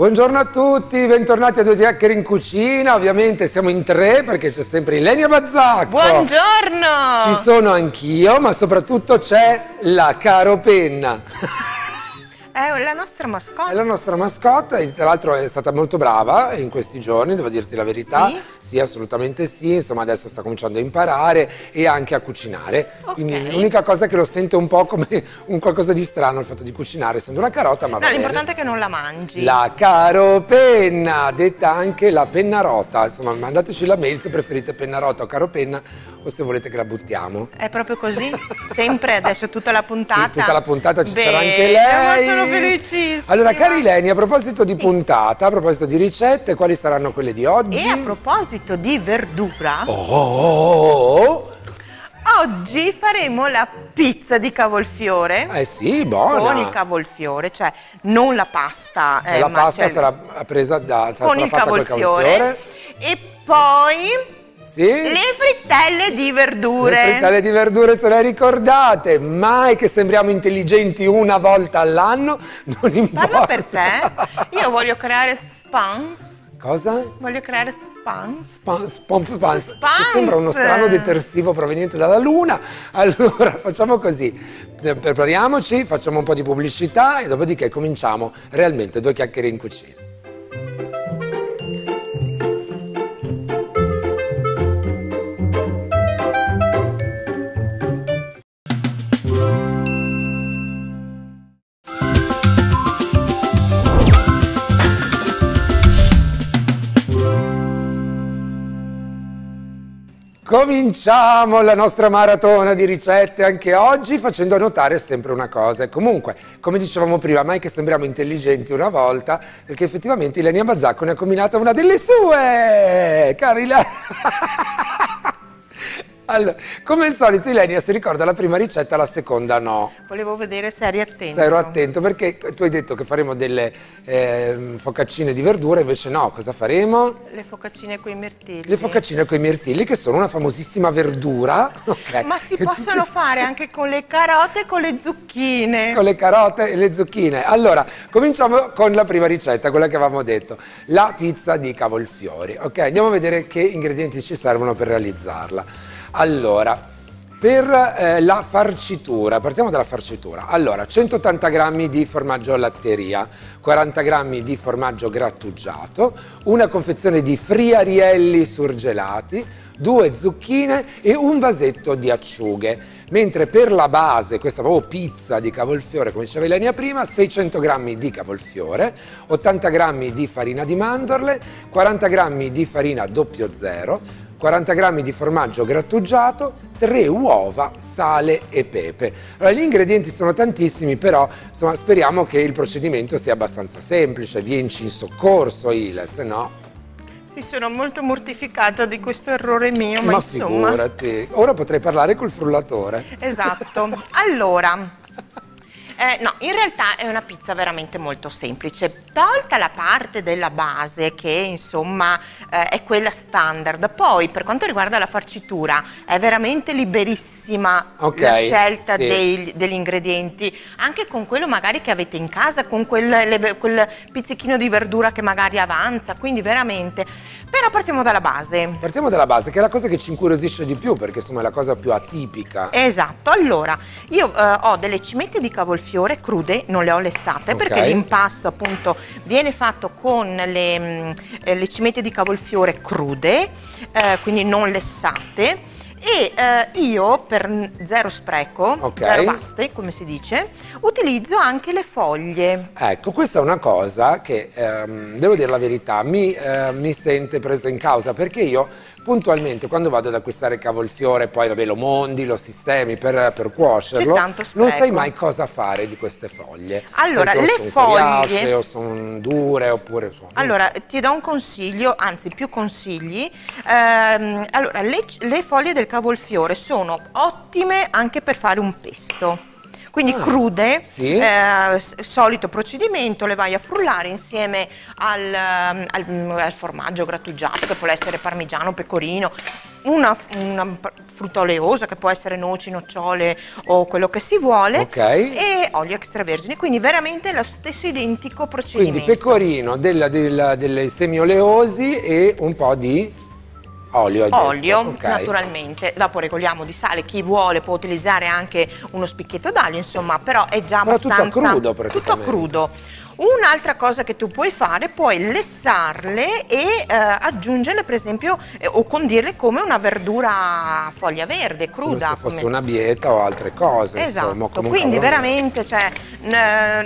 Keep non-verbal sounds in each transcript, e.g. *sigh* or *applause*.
Buongiorno a tutti, bentornati a Due Chiacchiere in Cucina. Ovviamente siamo in tre perché c'è sempre Ilenia Bazzacco. Buongiorno! Ci sono anch'io, ma soprattutto c'è la Caro Penna. È la nostra mascotte. È la nostra mascotte e tra l'altro è stata molto brava in questi giorni, devo dirti la verità. Sì? Sì, assolutamente sì. Insomma, adesso sta cominciando a imparare e anche a cucinare. Ok. Quindi l'unica cosa che lo sente un po' come un qualcosa di strano il fatto di cucinare, essendo una carota, ma No, va bene. l'importante è che non la mangi. La caro penna, detta anche la penna rota. Insomma, mandateci la mail se preferite penna rota o caro penna o se volete che la buttiamo. È proprio così? Sempre adesso tutta la puntata? Sì, tutta la puntata ci sarà Bene, anche lei. Sono felicissima. Allora, cari Leni, a proposito di Sì. puntata, a proposito di ricette, quali saranno quelle di oggi? E a proposito di verdura, Oh, oh, oh. oggi faremo la pizza di cavolfiore. Eh sì, buona. Con il cavolfiore, cioè non la pasta. Cioè, eh, la pasta cioè sarà presa da sarà con il fatta cavolfiore. cavolfiore. E poi Sì. le frittelle di verdure. Le frittelle di verdure se le ricordate, mai che sembriamo intelligenti una volta all'anno, *laughs* non importa. Parla per te. Io voglio creare spans. Cosa? Voglio creare spans. Span- spomp- pans. Che Spans. sembra uno strano detersivo proveniente dalla Luna. *laughs* Allora, facciamo così. Eh, Prepariamoci, facciamo un po' di pubblicità e dopodiché cominciamo realmente due chiacchiere in cucina. Cominciamo la nostra maratona di ricette anche oggi facendo notare sempre una cosa. Comunque, come dicevamo prima, mai che sembriamo intelligenti una volta, perché effettivamente Ilenia Bazzacco ne ha combinata una delle sue! Cari Ilenia! *laughs* Allora, come al solito Ilenia si ricorda la prima ricetta, la seconda no. Volevo vedere se eri attento. Se ero attento perché tu hai detto che faremo delle ehm, focaccine di verdura, invece no, cosa faremo? Le focaccine coi mirtilli. Le focaccine con i mirtilli, che sono una famosissima verdura. *laughs* ok, Ma si possono fare anche con le carote e con le zucchine. con le carote e le zucchine. Allora, cominciamo con la prima ricetta, quella che avevamo detto, la pizza di cavolfiori. Ok, andiamo a vedere che ingredienti ci servono per realizzarla. Allora, per eh, la farcitura, partiamo dalla farcitura. Allora, 180 grammi di formaggio latteria, 40 grammi di formaggio grattugiato, una confezione di friarielli surgelati, due zucchine e un vasetto di acciughe. Mentre per la base, questa proprio pizza di cavolfiore, come diceva Elenia prima, 600 grammi di cavolfiore, 80 grammi di farina di mandorle, 40 grammi di farina 00, 40 grammi di formaggio grattugiato, 3 uova, sale e pepe. Allora, gli ingredienti sono tantissimi, però insomma, speriamo che il procedimento sia abbastanza semplice, vienci in soccorso Ile, se no... Sì, sono molto mortificata di questo errore mio, ma, Ma insomma. figurati, ora potrei parlare col frullatore. Esatto. Allora, eh, no, in realtà è una pizza veramente molto semplice. Tolta la parte della base, che insomma eh, è quella standard, poi per quanto riguarda la farcitura è veramente liberissima Ok, la scelta sì. dei- degli ingredienti, anche con quello magari che avete in casa, con quel, le- quel pizzichino di verdura che magari avanza, quindi veramente. Però partiamo dalla base. Partiamo dalla base, che è la cosa che ci incuriosisce di più, perché insomma è la cosa più atipica. Esatto, allora io eh, ho delle cimette di cavolfiore crude, non le ho lessate Ok. perché l'impasto appunto viene fatto con le, mm, eh, le cimette di cavolfiore crude, eh, quindi non lessate. E eh, io per zero spreco, Ok. zero paste, come si dice, utilizzo anche le foglie. Ecco, questa è una cosa che, ehm, devo dire la verità, mi, eh, mi sente preso in causa perché io puntualmente quando vado ad acquistare cavolfiore, poi vabbè lo mondi, lo sistemi per, per cuocerlo, non sai mai cosa fare di queste foglie. Allora, le foglie... o sono dure oppure... Insomma, allora, ti do un consiglio, anzi più consigli. Ehm, allora, le, le foglie del cavolfiore sono ottime anche per fare un pesto. Quindi ah, crude, sì. eh, solito procedimento, le vai a frullare insieme al, al, al, formaggio grattugiato che può essere parmigiano, pecorino, una, una, frutta oleosa che può essere noci, nocciole o quello che si vuole okay. e olio extravergine, quindi veramente lo stesso identico procedimento. Quindi pecorino, della, della, delle semi oleosi e un po' di Olio, Olio okay. naturalmente, dopo regoliamo di sale, chi vuole può utilizzare anche uno spicchietto d'aglio, insomma, però è già però abbastanza... tutto crudo praticamente. Tutto crudo. Un'altra cosa che tu puoi fare, puoi lessarle e eh, aggiungerle per esempio eh, o condirle come una verdura a foglia verde, cruda. Come se fosse come... una bieta o altre cose. Esatto, insomma, quindi veramente cioè,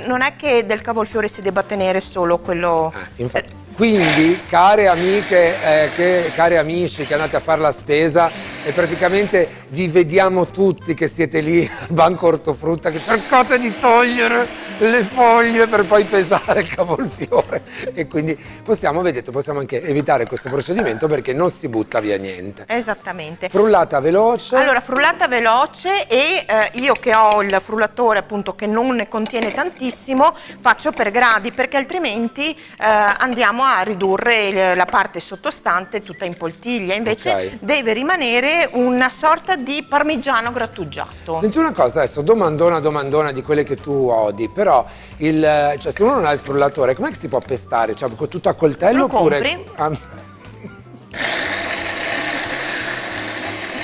non è che del cavolfiore si debba tenere solo quello... Eh, infatti quindi, care amiche, eh, che, cari amici che andate a fare la spesa e praticamente vi vediamo tutti che siete lì al banco ortofrutta che cercate di togliere le foglie per poi pesare il cavolfiore e quindi possiamo, vedete, possiamo anche evitare questo procedimento perché non si butta via niente. Esattamente. Frullata veloce. Allora, frullata veloce e eh, io che ho il frullatore appunto che non ne contiene tantissimo faccio per gradi perché altrimenti eh, andiamo a ridurre la parte sottostante tutta in poltiglia, invece okay. deve rimanere una sorta di parmigiano grattugiato. Senti una cosa adesso, domandona domandona di quelle che tu odi, però il, cioè, se uno non ha il frullatore com'è che si può pestare? Cioè tutto a coltello Lo oppure... Compri? Ah,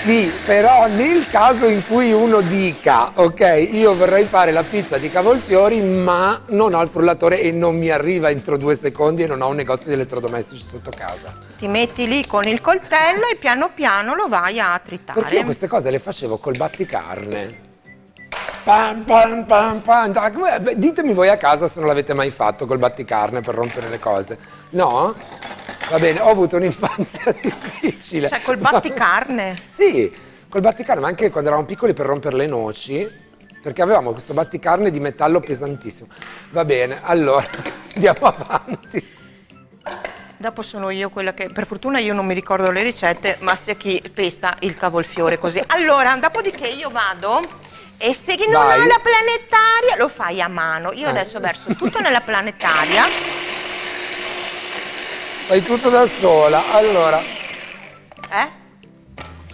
Sì, però nel caso in cui uno dica, ok, io vorrei fare la pizza di cavolfiori, ma non ho il frullatore e non mi arriva entro due secondi e non ho un negozio di elettrodomestici sotto casa. Ti metti lì con il coltello e piano piano lo vai a tritare. Perché io queste cose le facevo col batticarne. Pam, pam, pam, pam. Ditemi voi a casa se non l'avete mai fatto col batticarne per rompere le cose. No? Va bene, ho avuto un'infanzia *laughs* difficile. Cioè col batticarne? *laughs* sì, col batticarne, ma anche quando eravamo piccoli per rompere le noci, perché avevamo questo batticarne di metallo pesantissimo. Va bene, allora *laughs* andiamo avanti. Dopo sono io quella che, per fortuna io non mi ricordo le ricette, ma sia chi pesta il cavolfiore così. Allora, dopodiché io vado e se non Vai. ha la planetaria lo fai a mano. Io eh. adesso verso tutto nella planetaria Fai tutto da sola. Allora. Eh?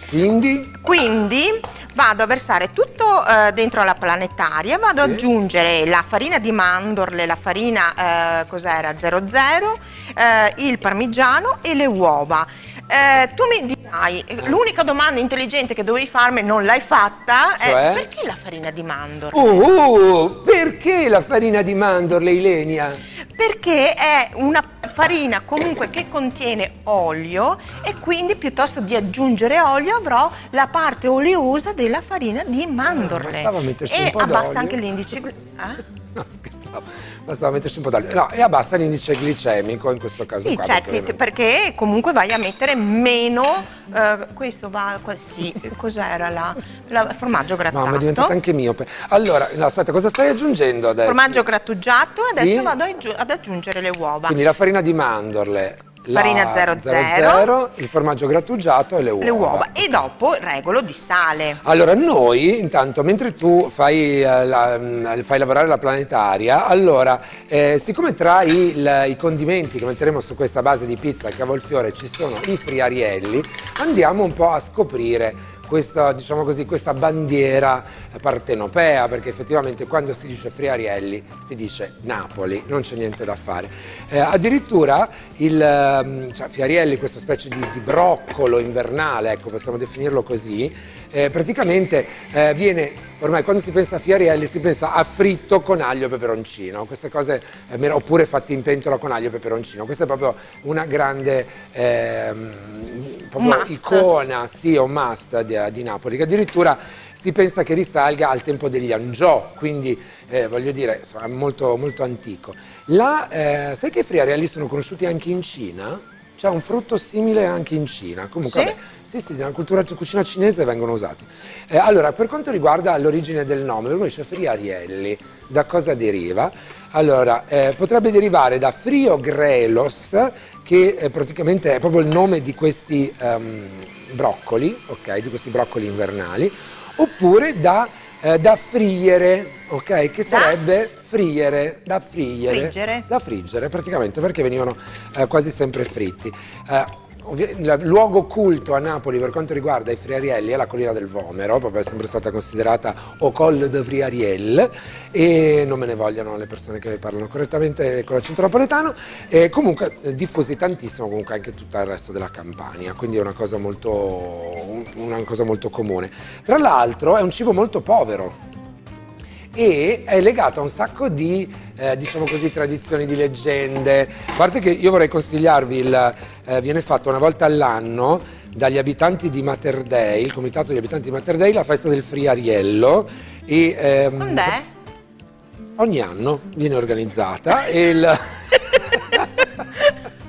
Quindi? Quindi vado a versare tutto eh, dentro la planetaria, vado sì. ad aggiungere la farina di mandorle, la farina, eh, cos'era, 00, eh, il parmigiano e le uova. Eh, tu mi dirai, l'unica domanda intelligente che dovevi farmi non l'hai fatta, cioè? è perché la farina di mandorle? Uh, perché la farina di mandorle, Ilenia? perché è una farina comunque che contiene olio e quindi piuttosto di aggiungere olio avrò la parte oleosa della farina di mandorle. Ah, bastava mettersi e un po' abbassa anche l'indice... *laughs* Eh? No, scherzavo, bastava mettersi un po' d'olio. No, e abbassa l'indice glicemico in questo caso sì, qua. Sì, perché, perché, comunque vai a mettere meno, eh, questo va, sì, cos'era la, la, formaggio grattato. Mamma, è diventato anche miope. Allora, no, aspetta, cosa stai aggiungendo adesso? Formaggio grattugiato e adesso sì? vado ad aggiungere le uova. Quindi la farina di mandorle, farina 00, il formaggio grattugiato e le uova. le uova. E dopo regolo di sale. Allora noi intanto mentre tu fai, eh, la, mm, fai lavorare la planetaria, allora eh, siccome tra i, il, i, condimenti che metteremo su questa base di pizza cavolfiore ci sono i friarielli, andiamo un po' a scoprire questa, diciamo così, questa bandiera partenopea, perché effettivamente quando si dice Friarielli si dice Napoli, non c'è niente da fare. Eh, addirittura il ehm, cioè, Friarielli, questa specie di, di, broccolo invernale, ecco, possiamo definirlo così, eh, praticamente eh, viene, ormai quando si pensa a Friarielli si pensa a fritto con aglio e peperoncino, queste cose, eh, oppure fatti in pentola con aglio e peperoncino, questa è proprio una grande ehm, proprio icona, sì, o must di, di, Napoli, che addirittura si pensa che risalga al tempo degli Angiò, quindi eh, voglio dire, insomma, molto, molto antico. La, eh, sai che i friarielli sono conosciuti anche in Cina? c'è un frutto simile anche in Cina. Comunque, Sì? vabbè, sì, sì, nella cultura cucina cinese vengono usati. Eh, allora, per quanto riguarda l'origine del nome, uno dice friarielli, da cosa deriva? Allora, eh, potrebbe derivare da frio grelos, che eh, praticamente è proprio il nome di questi ehm, broccoli, ok, di questi broccoli invernali, oppure da, eh, da friere, ok, che sarebbe friere, da friere, Friggere? da friggere praticamente perché venivano eh, quasi sempre fritti. Eh, il luogo culto a Napoli per quanto riguarda i friarielli è la collina del Vomero, proprio è sempre stata considerata au col de Friariel e non me ne vogliano le persone che parlano correttamente con l'accento napoletano, e comunque eh, diffusi tantissimo comunque anche tutto il resto della Campania, quindi è una cosa molto, una cosa molto comune. Tra l'altro è un cibo molto povero, e è legato a un sacco di, eh, diciamo così, tradizioni, di leggende. A parte che io vorrei consigliarvi, il, eh, viene fatto una volta all'anno dagli abitanti di Mater Dei, il comitato degli abitanti di Mater Dei, la festa del Friariello. E, ehm, Quando è? Ogni anno viene organizzata e il... *laughs*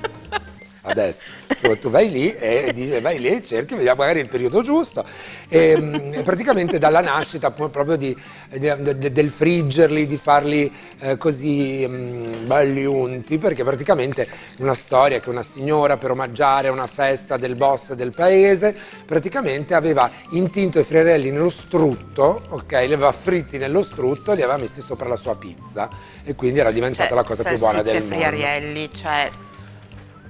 *laughs* Adesso, insomma, tu vai lì e vai lì e cerchi, vediamo magari il periodo giusto. E, mm, praticamente dalla nascita proprio di- de- del friggerli, di farli eh, così mm, belli unti, perché praticamente una storia che una signora per omaggiare una festa del boss del paese, praticamente aveva intinto i friarelli nello strutto, ok? Li aveva fritti nello strutto e li aveva messi sopra la sua pizza e quindi era diventata Cioè, la cosa più buona del mondo. friarielli, cioè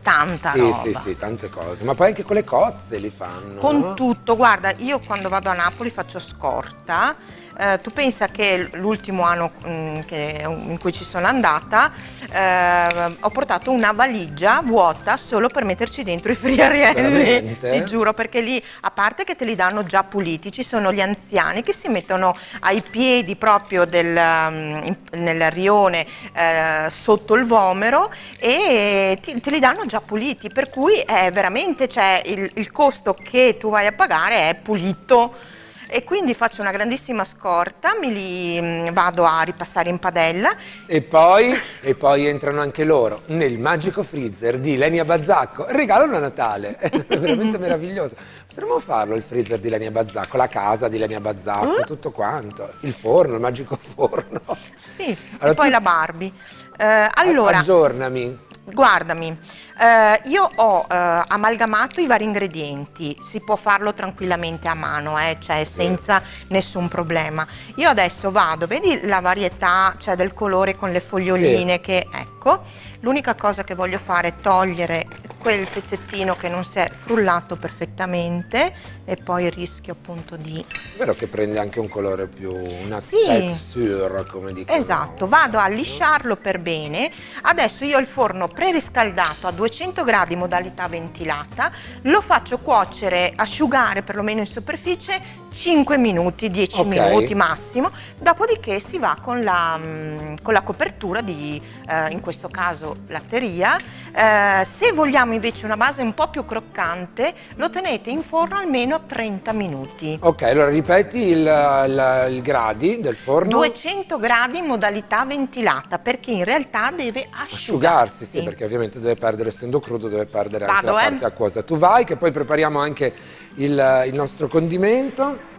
tanta Sì, roba. sì, sì, tante cose, ma poi anche con le cozze li fanno. Con no? tutto, guarda, io quando vado a Napoli faccio scorta. Eh, tu pensa che l'ultimo anno mm, che- in cui ci sono andata eh, ho portato una valigia vuota solo per metterci dentro i friarielli. *laughs* Ti giuro, perché lì, a parte che te li danno già puliti, ci sono gli anziani che si mettono ai piedi proprio del, mm, in- nel rione eh, sotto il vomero e ti- te li danno già puliti, per cui è veramente cioè, il, il costo che tu vai a pagare è pulito. E quindi faccio una grandissima scorta, mi li mm, vado a ripassare in padella E poi, e poi entrano anche loro nel magico freezer di Lenia Bazzacco. Regalo a Natale, *laughs* è veramente meraviglioso. Potremmo farlo il freezer di Lenia Bazzacco, la casa di Lenia Bazzacco, tutto quanto. Il forno, il magico *laughs* forno. Sì, Allora, e poi la Barbie. Eh, allora, Aggiornami. Guardami, eh, io ho eh, amalgamato i vari ingredienti, si può farlo tranquillamente a mano, eh, cioè senza nessun problema. Io adesso vado, vedi la varietà cioè del colore con le foglioline che ecco, l'unica cosa che voglio fare è togliere quel pezzettino che non si è frullato perfettamente e poi rischio appunto di Vero che prende anche un colore più, una Sì. texture, come dicono. Esatto, vado a lisciarlo per bene. Adesso io ho il forno preriscaldato a 200 gradi modalità ventilata, lo faccio cuocere, asciugare perlomeno in superficie 5 minuti, 10 Ok. minuti massimo, dopodiché si va con la, mm, con la copertura di, eh, in questo caso, latteria. Eh, se vogliamo invece una base un po' più croccante, lo tenete in forno almeno 30 minuti. Ok, allora ripeti il, il- il gradi del forno. 200 gradi in modalità ventilata perché in realtà deve asciugarsi. Asciugarsi, sì, perché ovviamente deve perdere, essendo crudo, deve perdere anche Vado, la eh. parte acquosa. Tu vai, che poi prepariamo anche il, il nostro condimento.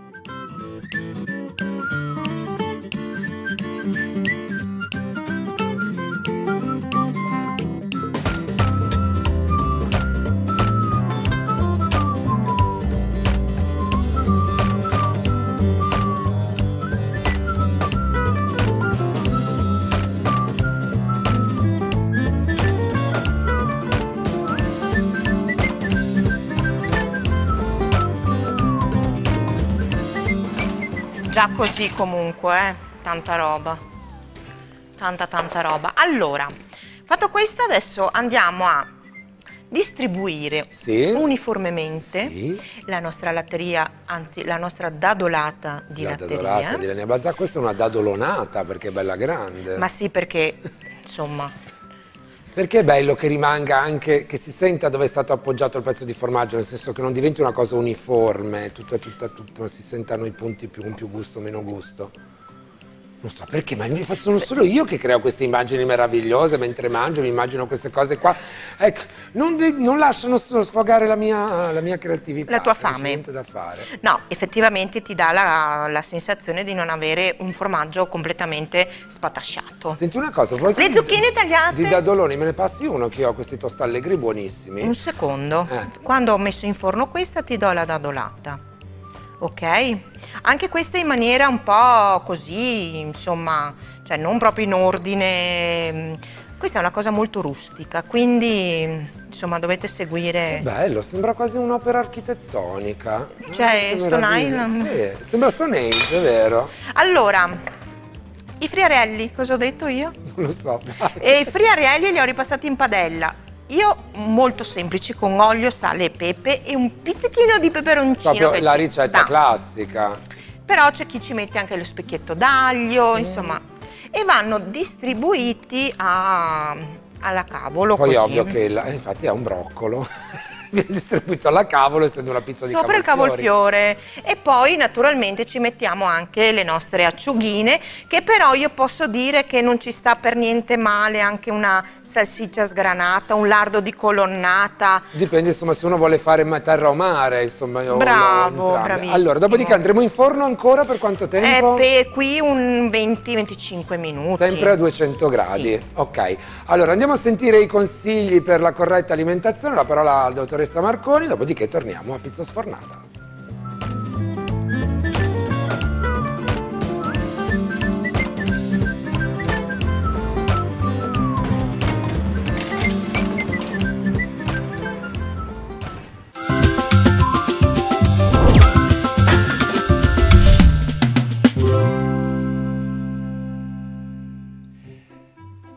Già così comunque, eh, tanta roba. Tanta tanta roba. Allora, fatto questo adesso andiamo a distribuire Sì. uniformemente Sì. la nostra latteria, anzi la nostra dadolata di la latteria. dadolata di Lenia Bazzacco, questa è una dadolonata perché è bella grande. Ma sì, perché insomma, Perché è bello che rimanga anche, che si senta dove è stato appoggiato il pezzo di formaggio, nel senso che non diventi una cosa uniforme, tutta, tutta, tutta, ma si sentano i punti più, con più gusto, meno gusto. Non so perché, ma sono solo io che creo queste immagini meravigliose mentre mangio, mi immagino queste cose qua. Ecco, non, non lasciano sfogare la mia, la mia, creatività. La tua fame. Non niente da fare. No, effettivamente ti dà la, la, sensazione di non avere un formaggio completamente spatasciato. Senti una cosa, Le zucchine tagliate. Di dadoloni, me ne passi uno che ho questi tostallegri buonissimi. Un secondo. Eh. Quando ho messo in forno questa ti do la dadolata ok? Anche queste in maniera un po' così, insomma, cioè non proprio in ordine. Questa è una cosa molto rustica, quindi insomma dovete seguire. Che bello, sembra quasi un'opera architettonica. Cioè, Stone Island? Sì, sembra Stone Age, è vero. Allora, i friarelli, cosa ho detto io? Non lo so. e i friarelli li ho ripassati in padella io molto semplici con olio, sale e pepe e un pizzichino di peperoncino. Proprio la ricetta classica. Però c'è chi ci mette anche lo specchietto d'aglio, mm. insomma, e vanno distribuiti a, alla cavolo. Poi così. ovvio che la, infatti è un broccolo. *laughs* *laughs* viene distribuito alla cavolo essendo una pizza Sopra di cavolfiore. Sopra il cavolfiore e poi naturalmente ci mettiamo anche le nostre acciughine che però io posso dire che non ci sta per niente male anche una salsiccia sgranata, un lardo di colonnata. Dipende insomma se uno vuole fare terra o mare insomma. Bravo, bravissimo. Allora dopodiché andremo in forno ancora per quanto tempo? Eh, per qui un 20-25 minuti. Sempre a 200 gradi, sì. ok. Allora andiamo a sentire i consigli per la corretta alimentazione, la parola al dottor dottoressa Marconi, dopodiché torniamo a pizza sfornata.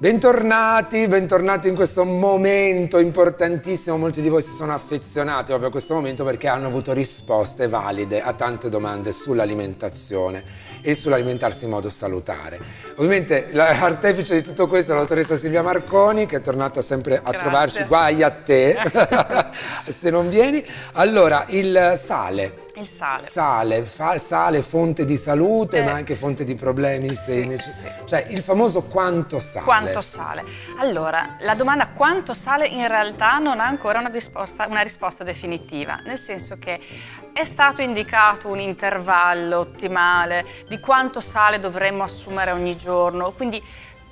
Bentornati, bentornati in questo momento importantissimo, molti di voi si sono affezionati proprio a questo momento perché hanno avuto risposte valide a tante domande sull'alimentazione e sull'alimentarsi in modo salutare. Ovviamente l'artefice di tutto questo è la dottoressa Silvia Marconi che è tornata sempre a Grazie. trovarci, guai a te *laughs* *laughs* se non vieni. Allora, il sale, il sale. Sale, fa, sale fonte di salute eh. ma anche fonte di problemi. Sì, sì. Cioè il famoso quanto sale. Quanto sale. Allora, la domanda quanto sale in realtà non ha ancora una risposta, una risposta definitiva, nel senso che è stato indicato un intervallo ottimale di quanto sale dovremmo assumere ogni giorno, quindi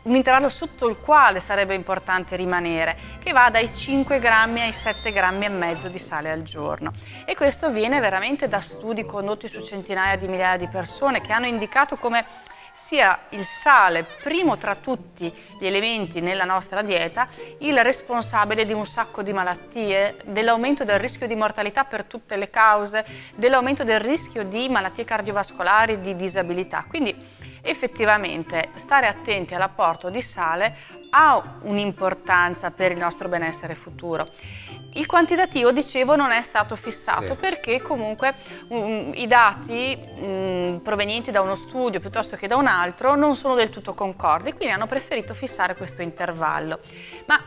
un intervallo sotto il quale sarebbe importante rimanere, che va dai 5 grammi ai 7 grammi e mezzo di sale al giorno. E questo viene veramente da studi condotti su centinaia di migliaia di persone che hanno indicato come sia il sale, primo tra tutti gli elementi nella nostra dieta, il responsabile di un sacco di malattie, dell'aumento del rischio di mortalità per tutte le cause, dell'aumento del rischio di malattie cardiovascolari, di disabilità. Quindi effettivamente stare attenti all'apporto di sale ha un'importanza per il nostro benessere futuro. Il quantitativo, dicevo, non è stato fissato sì. perché comunque um, i dati um, provenienti da uno studio piuttosto che da un altro non sono del tutto concordi, quindi hanno preferito fissare questo intervallo. Ma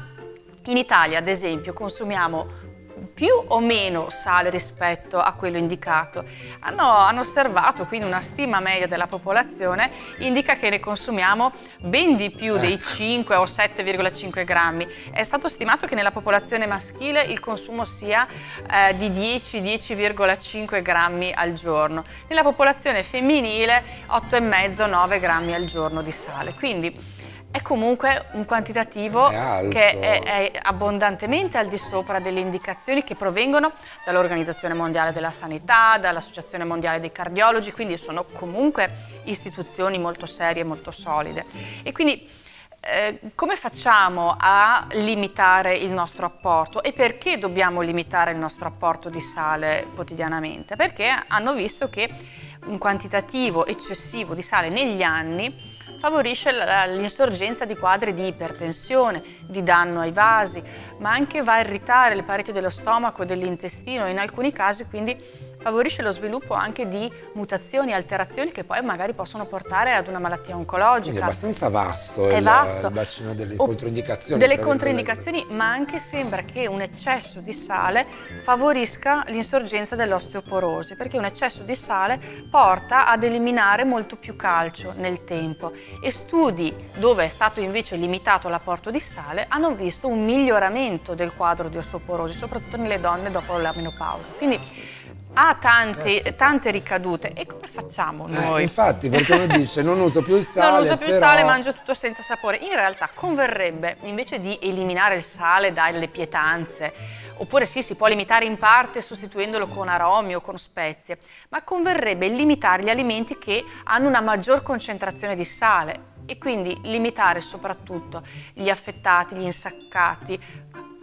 in Italia, ad esempio, consumiamo più o meno sale rispetto a quello indicato. Hanno, hanno, osservato, quindi una stima media della popolazione indica che ne consumiamo ben di più dei 5 ecco. o 7,5 grammi. È stato stimato che nella popolazione maschile il consumo sia eh, di 10-10,5 grammi al giorno. Nella popolazione femminile 8,5-9 grammi al giorno di sale. Quindi è comunque un quantitativo è che è, è, abbondantemente al di sopra delle indicazioni che provengono dall'Organizzazione Mondiale della Sanità, dall'Associazione Mondiale dei Cardiologi, quindi sono comunque istituzioni molto serie molto solide. E quindi eh, come facciamo a limitare il nostro apporto e perché dobbiamo limitare il nostro apporto di sale quotidianamente? Perché hanno visto che un quantitativo eccessivo di sale negli anni favorisce l'insorgenza di quadri di ipertensione, di danno ai vasi, ma anche va a irritare le pareti dello stomaco e dell'intestino e in alcuni casi quindi favorisce lo sviluppo anche di mutazioni, alterazioni che poi magari possono portare ad una malattia oncologica. Quindi è abbastanza vasto, È il, vasto. il bacino delle O- controindicazioni. Delle controindicazioni, ma anche sembra che un eccesso di sale favorisca l'insorgenza dell'osteoporosi, perché un eccesso di sale porta ad eliminare molto più calcio nel tempo e studi dove è stato invece limitato l'apporto di sale hanno visto un miglioramento del quadro di osteoporosi, soprattutto nelle donne dopo la menopausa. Quindi ha tanti- tante ricadute. E come facciamo Eh, noi? infatti, perché uno dice non uso più il *laughs* sale. non uso più il però- sale, mangio tutto senza sapore. In realtà converrebbe, invece di eliminare il sale dalle pietanze, oppure sì, si può limitare in parte sostituendolo con aromi o con spezie, ma converrebbe limitare gli alimenti che hanno una maggior concentrazione di sale e quindi limitare soprattutto gli affettati, gli insaccati,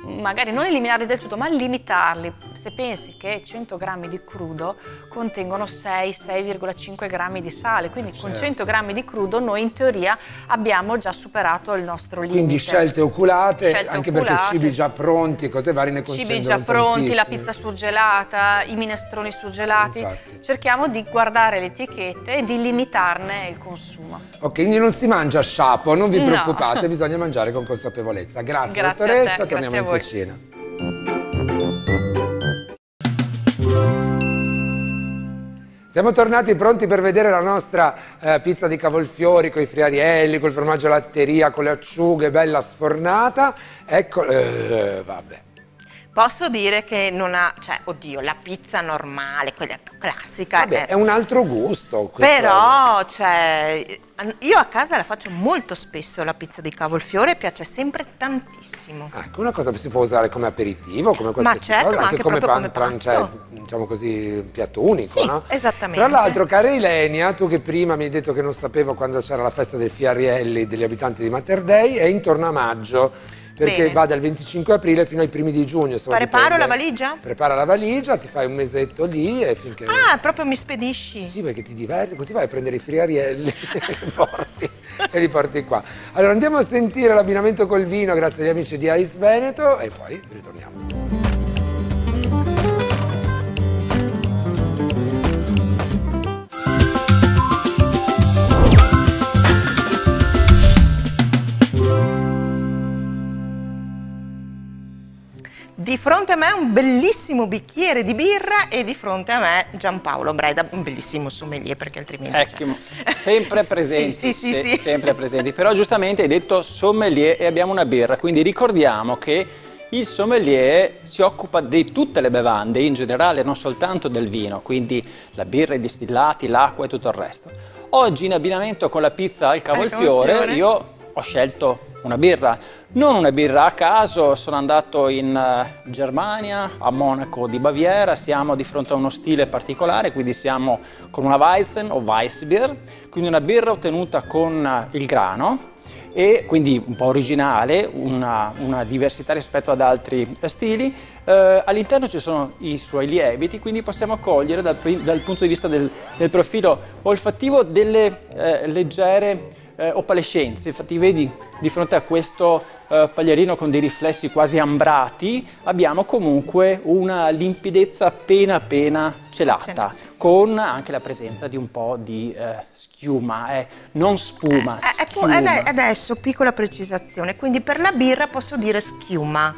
magari non eliminarli del tutto, ma limitarli. Se pensi che 100 grammi di crudo contengono 6-6,5 grammi di sale, quindi con Certo. 100 grammi di crudo noi in teoria abbiamo già superato il nostro limite. Quindi scelte oculate, Scelte anche perché oculate. cibi già pronti, cose varie ne Cibi concentrano già pronti, la tantissimi. pizza surgelata, i minestroni surgelati. Infatti. Cerchiamo di guardare le etichette e di limitarne il consumo. Ok, quindi non si mangia sciapo, non vi No. preoccupate, *laughs* bisogna mangiare con consapevolezza. Grazie, Grazie dottoressa, torniamo in voi. cucina. Siamo tornati pronti per vedere la nostra eh, pizza di cavolfiori con i friarielli, col formaggio latteria, con le acciughe, bella sfornata. Ecco, eh, vabbè. Posso dire che non ha, cioè, oddio, la pizza normale, quella classica. Vabbè, è- è un altro gusto. Però, cioè, io a casa la faccio molto spesso la pizza di cavolfiore piace sempre tantissimo. Ecco, una cosa si può usare come aperitivo, come qualsiasi certo, cosa, ma anche anche come, pan, come cioè, diciamo così, piatto unico, Sì, no? esattamente. Tra l'altro, cara Ilenia, tu che prima mi hai detto che non sapevo quando c'era la festa dei Fiarielli degli abitanti di Mater Dei, è intorno a maggio. Perché Bene. va dal 25 aprile fino ai primi di giugno. Preparo la valigia? Prepara la valigia, ti fai un mesetto lì e finché... Ah, proprio mi spedisci. Sì, perché ti diverti, così vai a prendere i friarielli li *laughs* porti, e li porti qua. Allora andiamo a sentire l'abbinamento col vino grazie agli amici di Ice Veneto e poi ritorniamo. Fronte a me un bellissimo bicchiere di birra e di fronte a me Giampaolo Breda, un bellissimo sommelier perché altrimenti... Ecco, sempre *laughs* presenti, sì, sì, se- sì. sempre presenti. Però giustamente hai detto sommelier e abbiamo una birra, quindi ricordiamo che il sommelier si occupa di tutte le bevande, in generale non soltanto del vino, quindi la birra, i distillati, l'acqua e tutto il resto. Oggi in abbinamento con la pizza al cavolfiore. io ho scelto una birra, non una birra a caso, sono andato in eh, Germania, a Monaco di Baviera, siamo di fronte a uno stile particolare, quindi siamo con una Weizen o Weissbier, quindi una birra ottenuta con eh, il grano e quindi un po' originale, una, una diversità rispetto ad altri stili. Eh, all'interno ci sono i suoi lieviti, quindi possiamo cogliere dal, dal punto di vista del, del profilo olfattivo delle eh, leggere eh, opalescenze. Infatti vedi di fronte a questo eh, paglierino con dei riflessi quasi ambrati abbiamo comunque una limpidezza appena appena celata, con anche la presenza di un po' di eh, schiuma, eh, non spuma, Eh, ecco, schiuma. ade- adesso piccola precisazione, quindi per la birra posso dire schiuma,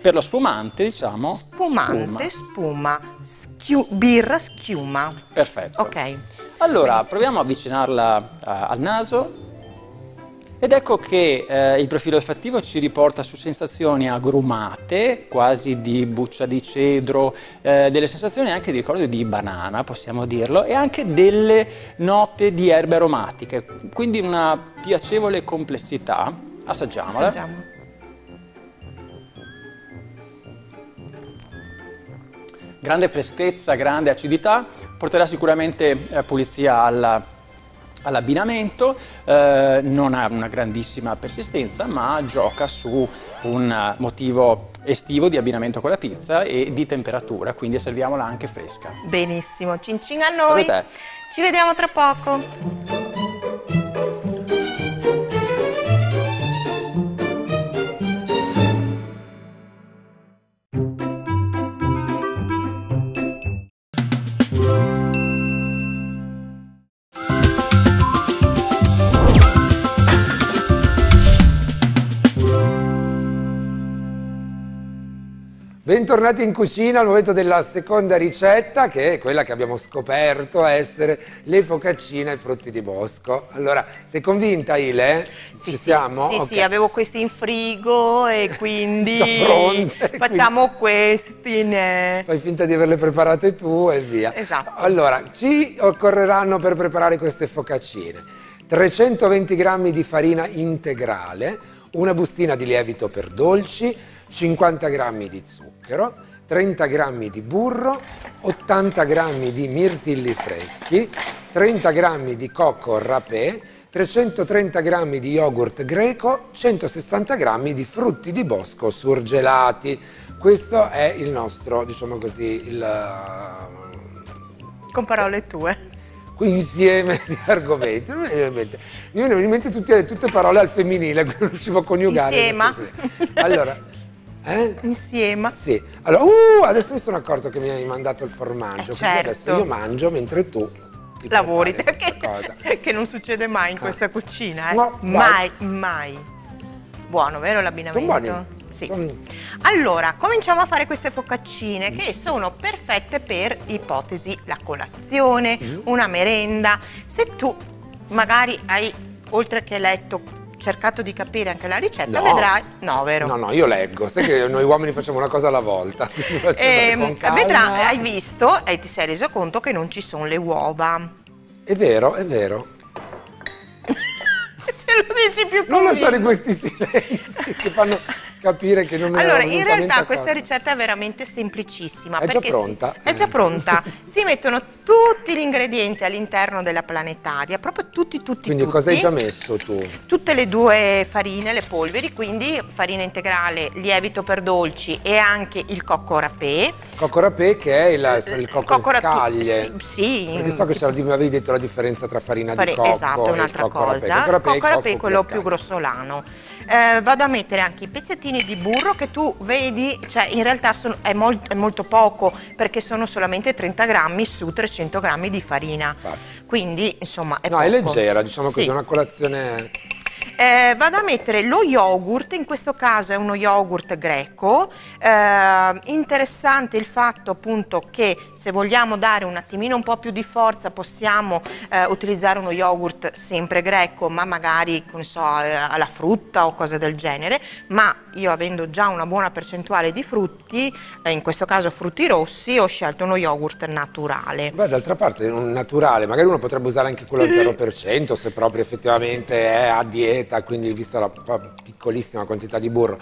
Per lo spumante diciamo spumante, spuma. spuma, schiu- birra, schiuma. Perfetto. Ok. Allora, proviamo a avvicinarla eh, al naso. Ed ecco che eh, il profilo olfattivo ci riporta su sensazioni agrumate, quasi di buccia di cedro, eh, delle sensazioni anche di ricordo di banana, possiamo dirlo, e anche delle note di erbe aromatiche, quindi una piacevole complessità. Assaggiamola. Assaggiamo. Grande freschezza, grande acidità, porterà sicuramente eh, pulizia alla- all'abbinamento, eh, non ha una grandissima persistenza, ma gioca su un eh, motivo estivo di abbinamento con la pizza e di temperatura, quindi serviamola anche fresca. Benissimo, cin cin a noi. Salute. Ci vediamo tra poco. Bentornati in cucina al momento della seconda ricetta che è quella che abbiamo scoperto essere le focaccine ai frutti di bosco. Allora, sei convinta Ile? Sì, Ci sì, siamo? Sì, Ok. sì, avevo questi in frigo e *laughs* quindi Già pronte, facciamo questi. ne- Fai finta di averle preparate tu e via. Esatto. Allora, ci occorreranno per preparare queste focaccine 320 g di farina integrale, una bustina di lievito per dolci, 50 g di zucchero, 30 g di burro, 80 g di mirtilli freschi, 30 g di cocco râpé, 330 g di yogurt greco, 160 g di frutti di bosco surgelati. Questo è il nostro, diciamo così, il, Con parole tue. qui insieme di argomenti. Non mi viene in mente, mi vengono in mente tutte, tutte parole al femminile *laughs* che non riuscivo a coniugare. Insieme. Allora, eh? Insieme. Sì. Allora, uh, adesso mi sono accorto che mi hai mandato il formaggio, Eh, certo. adesso io mangio mentre tu ti Lavori, *laughs* cosa. che non succede mai in Ah. questa cucina, eh? No, mai, mai. Buono, vero l'abbinamento? Sì. Allora, cominciamo a fare queste focaccine che sono perfette per ipotesi la colazione, Mm. una merenda. Se tu magari hai, oltre che letto, cercato di capire anche la ricetta, No. vedrai... No, vero? No, no, io leggo. Sai che noi uomini facciamo una cosa alla volta. *laughs* calma. vedrai, hai visto e ti sei reso conto che non ci sono le uova. È vero, è vero. *laughs* Se lo dici più Non convinto. lasciare questi silenzi che fanno capire che non Allora, in realtà questa ricetta è veramente semplicissima. È già perché si- pronta? è già Eh. pronta. *laughs* si mettono tutti gli ingredienti all'interno della planetaria, proprio tutti, tutti, Quindi tutti. cosa hai già messo tu? Tutte le due farine, le polveri, quindi farina integrale, lievito per dolci e anche il cocco râpé. Cocco râpé che è il, il cocco in râpé- scaglie. Sì, sì. Perché so che c'era, mi avevi detto la differenza tra farina Fare- di cocco esatto, e un'altra cocco cosa. Cocco râpé, Cocco râpé è cocco quello più grossolano. Eh, vado a mettere anche i pezzettini di burro che tu vedi, cioè in realtà sono- è, mol- è molto poco perché sono solamente 30 grammi su 300 grammi di farina. Infatti. Quindi insomma è No, è poco. leggera, diciamo così, Sì. una colazione... Eh, vado a mettere lo yogurt, in questo caso è uno yogurt greco, Eh, interessante il fatto appunto che se vogliamo dare un attimino un po' più di forza possiamo eh, utilizzare uno yogurt sempre greco ma magari non so, eh, alla frutta o cose del genere, ma io avendo già una buona percentuale di frutti, eh, in questo caso frutti rossi, ho scelto uno yogurt naturale. Beh, d'altra parte un naturale, magari uno potrebbe usare anche quello al *laughs* 0% se proprio effettivamente è a dieta, quindi vista la piccolissima quantità di burro.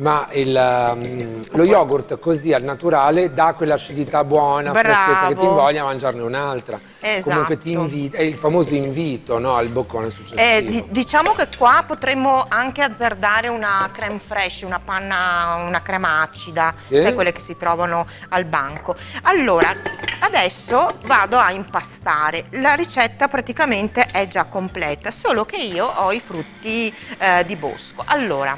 Ma il, um, lo yogurt così al naturale dà quell'acidità buona, Bravo. freschezza che ti invoglia a mangiarne un'altra. Esatto. Comunque ti invita, è il famoso invito no, al boccone successivo. Eh, di- diciamo che qua potremmo anche azzardare una creme fraiche, una panna, una crema acida, Sì. sai quelle che si trovano al banco. Allora, adesso vado a impastare. La ricetta praticamente è già completa, solo che io ho i frutti eh, di bosco. Allora,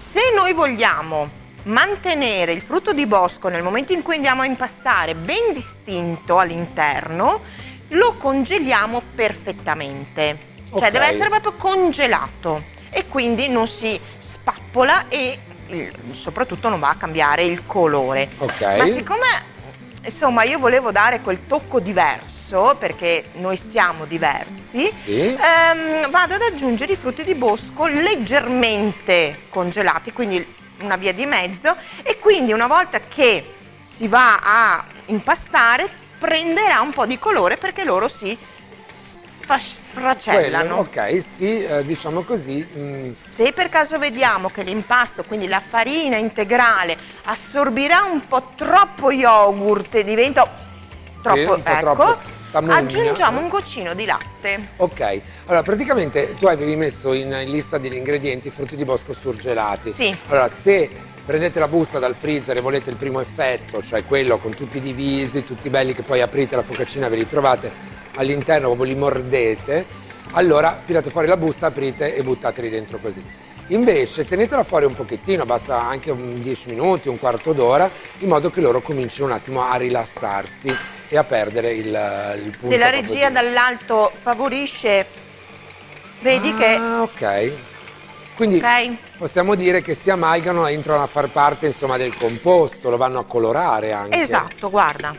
se noi vogliamo mantenere il frutto di bosco nel momento in cui andiamo a impastare ben distinto all'interno, lo congeliamo perfettamente. Cioè Ok. deve essere proprio congelato e quindi non si spappola e soprattutto non va a cambiare il colore. Ok. Ma siccome insomma io volevo dare quel tocco diverso perché noi siamo diversi, Sì. ehm, vado ad aggiungere i frutti di bosco leggermente congelati, quindi una via di mezzo e quindi una volta che si va a impastare prenderà un po' di colore perché loro si Quello, ok, sì, eh, diciamo così. mm, Se per caso vediamo che l'impasto, quindi la farina integrale, assorbirà un po' troppo yogurt e diventa troppo, po' ecco, troppo tamugna. aggiungiamo un goccino di latte. Ok, allora praticamente tu avevi messo in lista degli ingredienti frutti di bosco surgelati. Sì. Allora se prendete la busta dal freezer e volete il primo effetto, cioè quello con tutti divisi, tutti belli che poi aprite la focaccina e ve li trovate all'interno, proprio li mordete, allora tirate fuori la busta, aprite e buttateli dentro così. Invece tenetela fuori un pochettino, basta anche un 10 minuti, un quarto d'ora, in modo che loro comincino un attimo a rilassarsi e a perdere il, il punto. Se la regia dall'alto favorisce, vedi che Ah, ok. Quindi Ok. possiamo dire che si amalgano e entrano a far parte insomma, del composto, lo vanno a colorare anche. Esatto, guarda.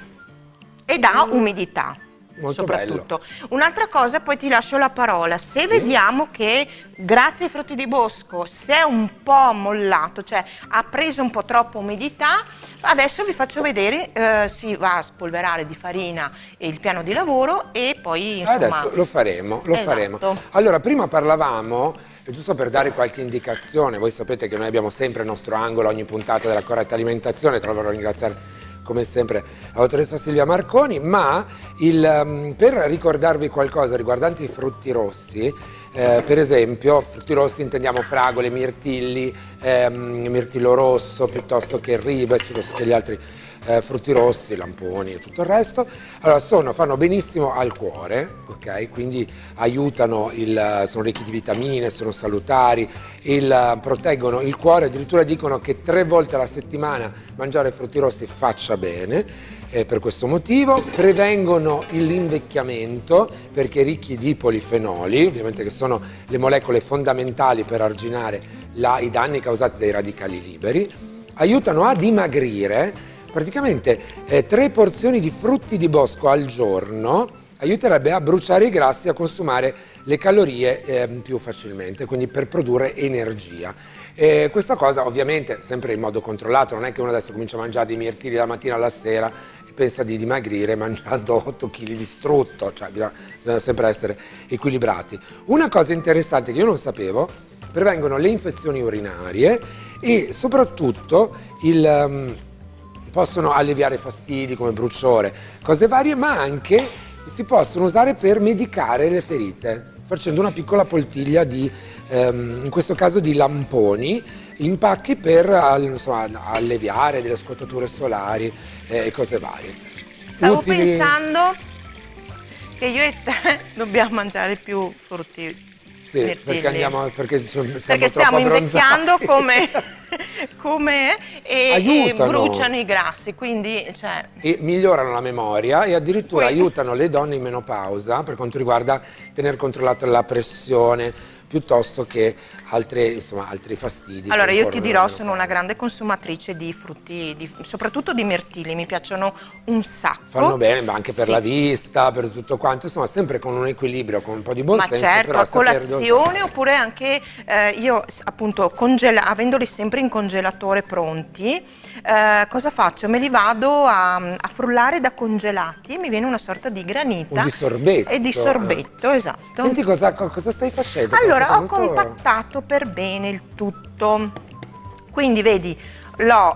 E dà umidità. Molto soprattutto. Un'altra cosa, poi ti lascio la parola. Se vediamo che grazie ai frutti di bosco si è un po' mollato, cioè ha preso un po' troppa umidità, adesso vi faccio vedere, eh, si va a spolverare di farina il piano di lavoro e poi insomma... Adesso lo faremo, lo Esatto. faremo. Allora, prima parlavamo, eh, giusto per dare qualche indicazione, voi sapete che noi abbiamo sempre il nostro angolo, ogni puntata della corretta alimentazione, tra l'altro ringraziare come sempre la Silvia Marconi, ma il, ehm, per ricordarvi qualcosa riguardante i frutti rossi, eh, per esempio, frutti rossi intendiamo fragole, mirtilli, ehm, mirtillo rosso piuttosto che ribes, piuttosto che gli altri eh, frutti rossi, lamponi e tutto il resto. Allora, sono, fanno benissimo al cuore, ok? Quindi aiutano, il, sono ricchi di vitamine, sono salutari, il, proteggono il cuore, addirittura dicono che tre volte alla settimana mangiare frutti rossi faccia bene. Eh, per questo motivo prevengono l'invecchiamento perché ricchi di polifenoli, ovviamente che sono le molecole fondamentali per arginare la- i danni causati dai radicali liberi, aiutano a dimagrire praticamente eh, tre porzioni di frutti di bosco al giorno aiuterebbe a bruciare i grassi e a consumare le calorie eh, più facilmente, quindi per produrre energia. Eh, questa cosa ovviamente sempre in modo controllato, non è che uno adesso comincia a mangiare dei mirtilli dalla mattina alla sera pensa di dimagrire mangiando *laughs* 8 kg di strutto, cioè bisogna, bisogna sempre essere equilibrati. Una cosa interessante che io non sapevo, prevengono le infezioni urinarie e soprattutto il... ehm, possono alleviare fastidi come bruciore, cose varie, ma anche si possono usare per medicare le ferite, facendo una piccola poltiglia di, ehm, in questo caso di lamponi, in pacchi per al- alleviare delle scottature solari eh, e cose varie. Stavo Utili- pensando che io e te *laughs* dobbiamo mangiare più frutti Sì, mirtilli. perché, andiamo, perché siamo Perché stiamo invecchiando come, *laughs* come e, e bruciano i grassi, quindi cioè, e migliorano la memoria e addirittura Qui. aiutano le donne in menopausa per quanto riguarda tenere controllata la pressione piuttosto che altre, insomma, altri fastidi. Allora, io ti dirò, sono una grande consumatrice di frutti, di- soprattutto di mirtilli, mi piacciono un sacco. Fanno bene, ma anche per Sì. la vista, per tutto quanto, insomma, sempre con un equilibrio, con un po' di buon Ma senso. certo, però a colazione oppure anche eh, io appunto avendoli sempre in congelatore pronti, eh, cosa faccio? Me li vado a, a frullare da congelati e mi viene una sorta di granita. Un di sorbetto. E di sorbetto, esatto. Senti cosa, co- cosa stai facendo? Allora, Qualcosa ho molto- compattato per bene il tutto. Quindi vedi,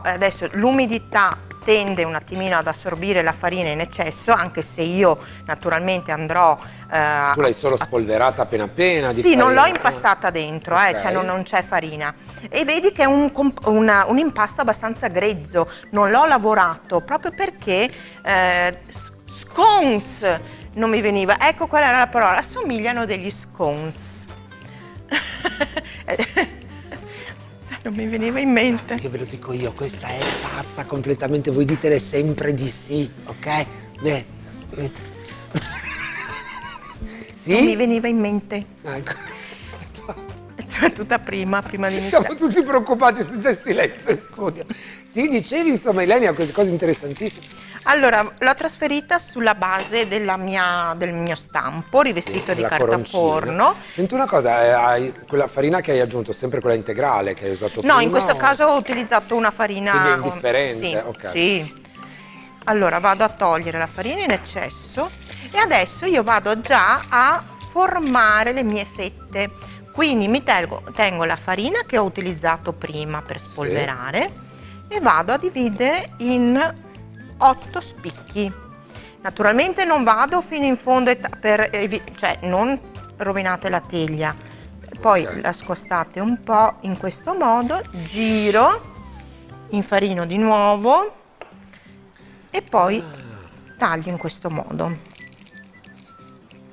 adesso l'umidità tende un attimino ad assorbire la farina in eccesso, anche se io naturalmente andrò... eh, Tu l'hai solo spolverata appena appena? sì, non l'ho farina. impastata dentro, eh, Ok. cioè non, non c'è farina. E vedi che è un, una- un impasto abbastanza grezzo, non l'ho lavorato proprio perché eh, scones non mi veniva. Ecco qual era la parola, assomigliano degli scones. *laughs* non mi veniva in mente. Che ve lo dico io, questa è pazza completamente, voi ditele sempre di sì, ok? Beh. sì? Non mi veniva in mente. Ecco. Tutta prima, prima di iniziare. Siamo tutti preoccupati senza il silenzio in studio. Sì, dicevi insomma, Ilenia, queste cose interessantissime. Allora, l'ho trasferita sulla base della mia- del mio stampo, rivestito Sì, di carta coroncina. forno. Senti una cosa, eh, quella farina che hai aggiunto, sempre quella integrale che hai usato prima? No, in questo o- caso ho utilizzato una farina... Quindi è indifferente, Sì, ok. sì. Allora, vado a togliere la farina in eccesso e adesso io vado già a formare le mie fette. Quindi mi tengo, tengo la farina che ho utilizzato prima per spolverare e vado a dividere in otto spicchi. Naturalmente non vado fino in fondo per cioè non rovinate la teglia. Poi Ok. la scostate un po' in questo modo, giro, infarino di nuovo e poi taglio in questo modo.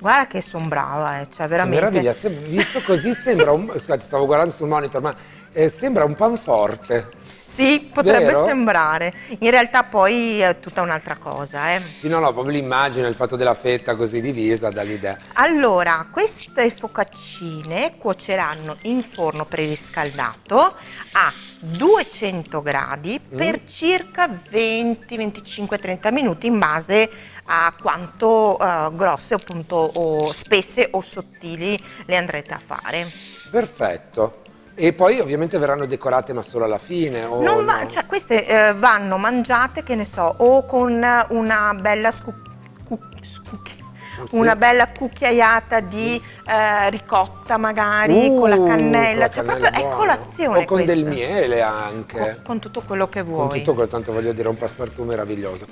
Guarda che son brava, eh. cioè Che veramente. meraviglia, se- visto così sembra un... Scusate, stavo guardando sul monitor, ma eh, sembra un panforte. Sì, potrebbe Vero? sembrare. In realtà poi è tutta un'altra cosa, eh. Sì, no, no, proprio l'immagine, il fatto della fetta così divisa dà l'idea. Allora, queste focaccine cuoceranno in forno preriscaldato a 200 gradi Mm. per circa 20, 25, 30 minuti in base a quanto eh, grosse appunto o spesse o sottili le andrete a fare. Perfetto. E poi ovviamente verranno decorate ma solo alla fine? O Non va- no? cioè, queste eh, vanno mangiate, che ne so, o con una bella scucchi- Ah, sì? Una bella cucchiaiata di eh, ricotta magari Uh, con la cannella, con la cioè cannella proprio è buona. colazione O con del questa. miele anche. Con, con tutto quello che vuoi. Con tutto quel tanto voglio dire, un passepartout meraviglioso.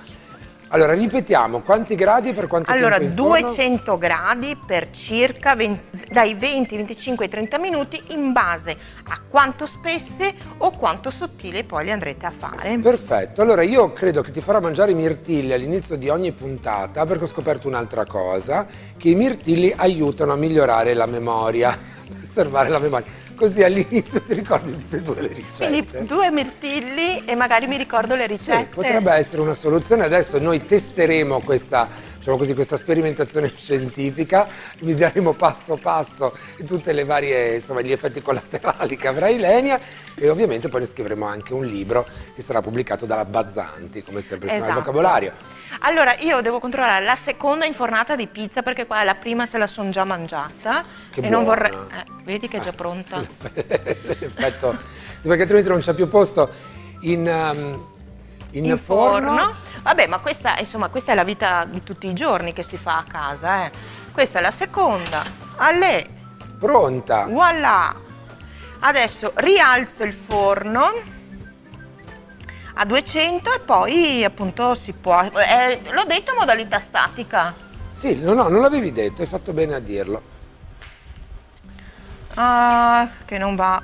Allora, ripetiamo, quanti gradi per quanto Allora, tempo forno? 200 gradi per circa 20 dai 20, 25 ai 30 minuti in base a quanto spesse o quanto sottili poi le andrete a fare. Perfetto, allora io credo che ti farò mangiare i mirtilli all'inizio di ogni puntata perché ho scoperto un'altra cosa, che i mirtilli aiutano a migliorare la memoria, *laughs* a preservare la memoria. Così all'inizio ti ricordi tutte e due le ricette. Quindi due mirtilli e magari mi ricordo le Sì, ricette. potrebbe essere una soluzione. Adesso noi testeremo questa, diciamo così, questa sperimentazione *laughs* scientifica, vi daremo passo passo tutti gli effetti collaterali che avrà Ilenia e ovviamente poi ne scriveremo anche un libro che sarà pubblicato dalla Bazzanti, come sempre Esatto. vocabolario. Allora, io devo controllare la seconda infornata di pizza perché qua la prima se la sono già mangiata Che e non buona. vorrei... eh, vedi che è già Eh, pronta? L'effetto, *laughs* sì, perché altrimenti non c'è più posto in, um, in In forno. forno. Vabbè, ma questa, insomma, questa è la vita di tutti i giorni che si fa a casa, eh. Questa è la seconda. Allè, Pronta. voilà! Adesso rialzo il forno a 200 e poi appunto si può... eh, l'ho detto modalità statica. Sì, no, no, non l'avevi detto, hai fatto bene a dirlo. Ah, che non va...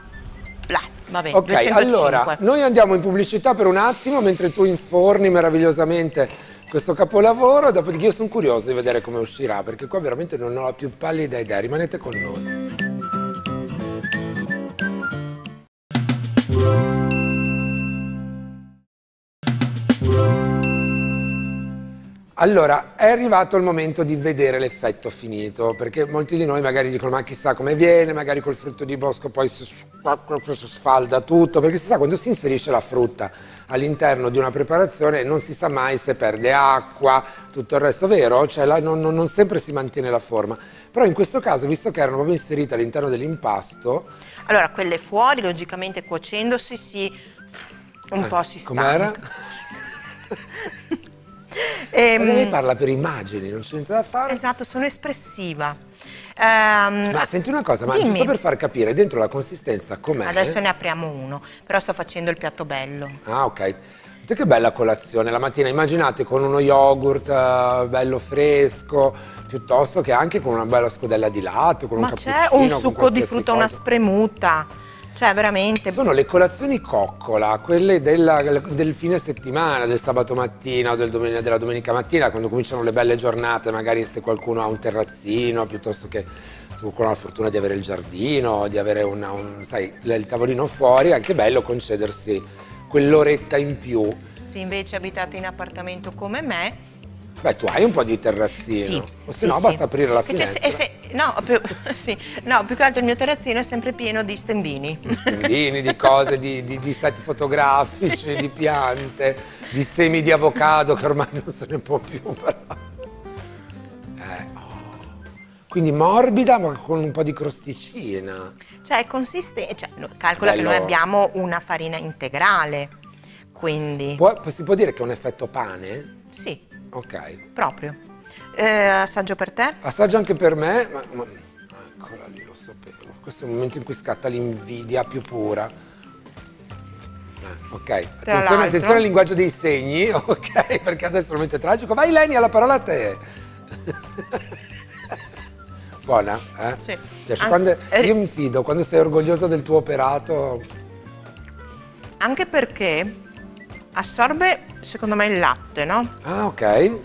Là, va bene, Ok, 205. allora, noi andiamo in pubblicità per un attimo mentre tu inforni meravigliosamente questo capolavoro, dopodiché io sono curioso di vedere come uscirà, perché qua veramente non ho la più pallida idea, rimanete con noi. Allora, è arrivato il momento di vedere l'effetto finito, perché molti di noi magari dicono ma chissà come viene, magari col frutto di bosco poi si, sfalda tutto, perché si sa quando si inserisce la frutta all'interno di una preparazione non si sa mai se perde acqua, tutto il resto, vero? Cioè la- non, non- non sempre si mantiene la forma. Però in questo caso, visto che erano proprio inserite all'interno dell'impasto, Allora, quelle fuori, logicamente cuocendosi, si... un eh, po' si stanca. com'era? *laughs* Ehm, Ma lei parla per immagini, non c'è niente da fare. Esatto, sono espressiva. Ehm, Ma senti una cosa, ma dimmi. giusto per far capire, dentro la consistenza com'è? Adesso ne apriamo uno, però sto facendo il piatto bello. Ah, ok. Che bella colazione la mattina, immaginate con uno yogurt eh, bello fresco, piuttosto che anche con una bella scodella di latte, con Ma un c'è cappuccino. un con succo di frutta, una cosa. spremuta. Cioè, veramente. Sono le colazioni coccola, quelle della- del fine settimana, del sabato mattina o del domen- della domenica mattina, quando cominciano le belle giornate, magari se qualcuno ha un terrazzino, piuttosto che se qualcuno ha la fortuna di avere il giardino, di avere una- un, sai, il tavolino fuori, è anche bello concedersi quell'oretta in più. Se invece abitate in appartamento come me, Beh, tu hai un po' di terrazzino, sì. o se sì, no sì. basta aprire la finestra. se- no, più, *laughs* no, più che altro il mio terrazzino è sempre pieno di stendini. Di stendini, di cose, di, di, di set fotografici, di piante, di semi di avocado che ormai non se ne può più. Però. Eh, oh. Quindi morbida ma con un po' di crosticina. Cioè, è consistente. Cioè, calcola Bello. che noi abbiamo una farina integrale. Quindi, Può- si può dire che è un effetto pane? sì, Ok. proprio. Eh, assaggio per te? Assaggia anche per me, ma, ma- eccola lì, lo sapevo. Questo è il momento in cui scatta l'invidia più pura. Eh, ok, attenzione, attenzione al linguaggio dei segni, *laughs* ok, perché adesso è un momento tragico. Vai Lenia, la parola a te. *laughs* Buona, eh? Sì. Piace quando- eh, io mi fido, quando sei orgogliosa del tuo operato. Anche perché assorbe, secondo me, il latte, no? Ah, ok.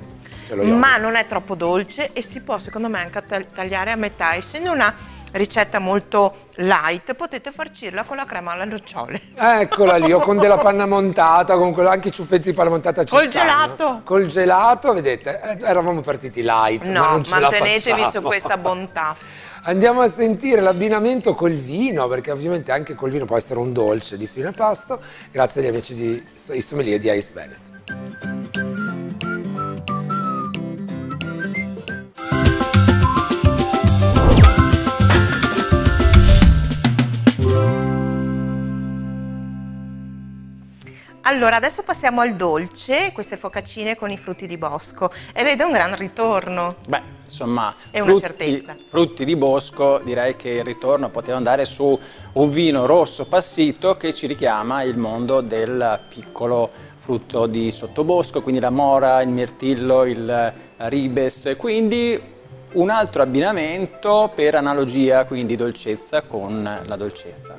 ma non è troppo dolce e si può secondo me anche tag- tagliare a metà. Essendo una ricetta molto light, potete farcirla con la crema alle nocciole. Eccola lì, o con della *laughs* panna montata, con quello- anche i ciuffetti di panna montata ci Col stanno. gelato. Col gelato, vedete, eh, eravamo partiti light, ma No, non ce la mantenetevi su questa bontà. *laughs* Andiamo a sentire l'abbinamento col vino, perché ovviamente anche col vino può essere un dolce di fine pasto, grazie agli amici di i sommelier di Ice Veneto. Allora, adesso passiamo al dolce, queste focaccine con i frutti di bosco e vedo un gran ritorno. Beh, insomma, È una frutti, certezza. frutti di bosco, direi che il ritorno poteva andare su un vino rosso passito che ci richiama il mondo del piccolo frutto di sottobosco, quindi la mora, il mirtillo, il ribes, quindi un altro abbinamento per analogia, quindi dolcezza con la dolcezza.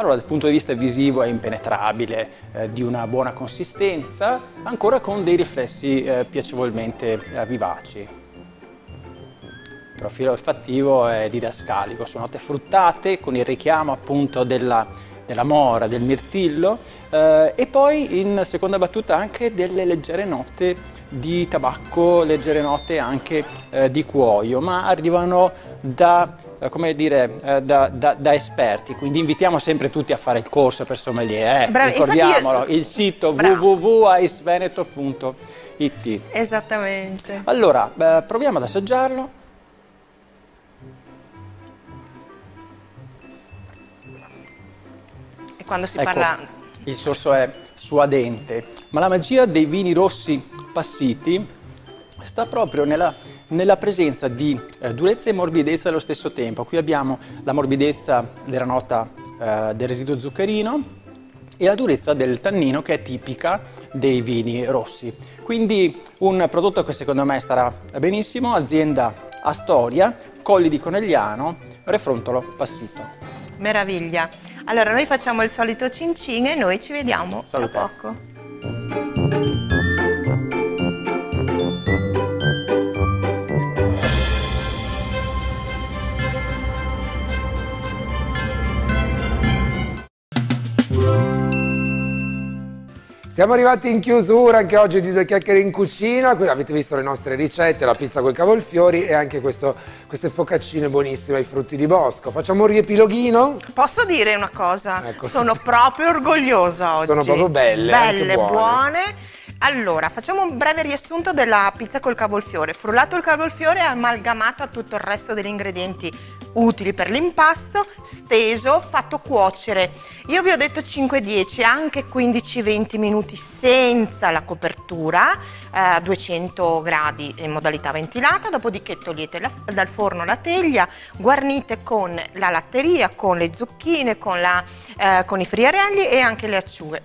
Allora, dal punto di vista visivo è impenetrabile, eh, di una buona consistenza, ancora con dei riflessi eh, piacevolmente eh, vivaci. Il profilo olfattivo è didascalico, sono note fruttate con il richiamo appunto della, della mora, del mirtillo eh, e poi in seconda battuta anche delle leggere note di tabacco, leggere note anche eh, di cuoio, ma arrivano da, come dire, eh, da, da- da esperti, quindi invitiamo sempre tutti a fare il corso per sommelier, eh, Bravi, infatti io- ricordiamolo, il sito Bravo. www.iceveneto.it. Esattamente. Allora, eh, proviamo ad assaggiarlo. E quando si Ecco, parla il sorso è suadente, ma la magia dei vini rossi passiti sta proprio nella, nella presenza di eh, durezza e morbidezza allo stesso tempo. Qui abbiamo la morbidezza della nota eh, del residuo zuccherino e la durezza del tannino che è tipica dei vini rossi. Quindi un prodotto che secondo me starà benissimo, azienda Astoria, Colli di Conegliano, Refrontolo Passito. meraviglia. Allora, noi facciamo il solito cin cin e noi ci vediamo Salute. tra poco. Siamo arrivati in chiusura anche oggi di Due Chiacchiere in Cucina, avete visto le nostre ricette, la pizza con i cavolfiori e anche questo- queste focaccine buonissime ai frutti di bosco. Facciamo un riepiloghino? Posso dire una cosa? Ecco, Sono sì. proprio orgogliosa oggi. Sono proprio belle, Belle, buone. buone. Allora, facciamo un breve riassunto della pizza col cavolfiore. Frullato il cavolfiore amalgamato a tutto il resto degli ingredienti utili per l'impasto, steso, fatto cuocere. Io vi ho detto 5-10, anche 15-20 minuti senza la copertura, eh, a 200 gradi in modalità ventilata, dopodiché togliete la- dal forno la teglia, guarnite con la latteria, con le zucchine, con, la- eh, con i friarelli e anche le acciughe.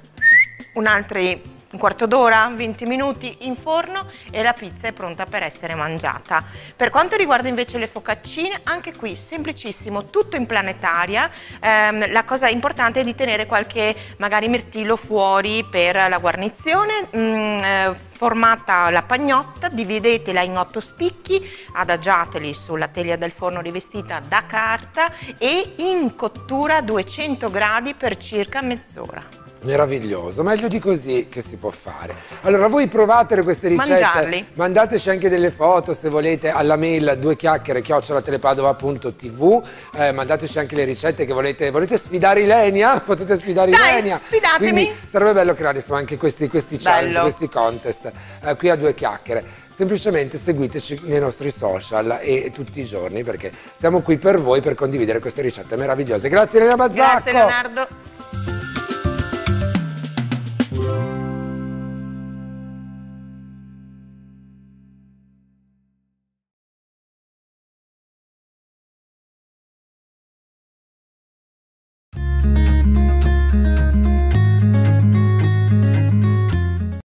Un altri un quarto d'ora, 20 minuti in forno e la pizza è pronta per essere mangiata. Per quanto riguarda invece le focaccine, anche qui semplicissimo, tutto in planetaria. Ehm, la cosa importante è di tenere qualche magari mirtillo fuori per la guarnizione. Mm, eh, formata la pagnotta, dividetela in otto spicchi, adagiateli sulla teglia del forno rivestita da carta e in cottura a 200 gradi per circa mezz'ora. Meraviglioso, meglio di così che si può fare. Allora, voi provatele queste ricette, Mangiarli. mandateci anche delle foto se volete alla mail due chiacchiere chiocciolatelepadova.tv, eh, mandateci anche le ricette che volete, volete sfidare Ilenia? *laughs* Potete sfidare Dai, Ilenia? sfidatemi. Quindi sarebbe bello creare insomma, anche questi, questi challenge, Bello. questi contest eh, qui a due chiacchiere. Semplicemente seguiteci nei nostri social e tutti i giorni perché siamo qui per voi per condividere queste ricette meravigliose. Grazie Elena Bazzacco! Grazie Leonardo.